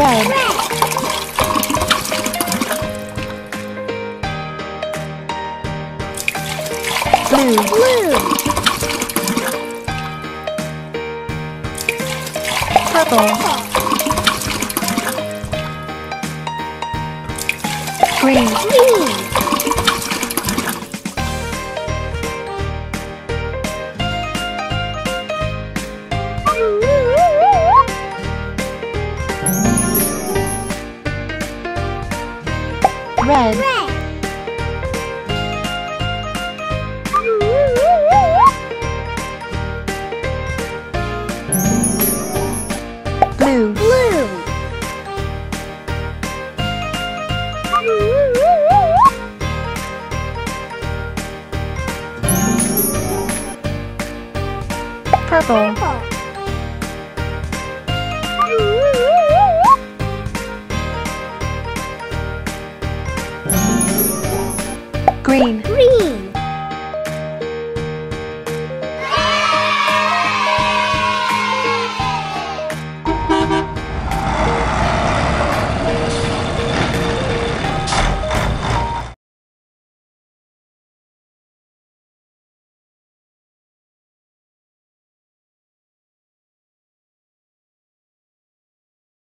Red. Blue. Blue. Purple. Green. Green. Red. Red. Blue. Blue. Purple. Purple. Green. Green.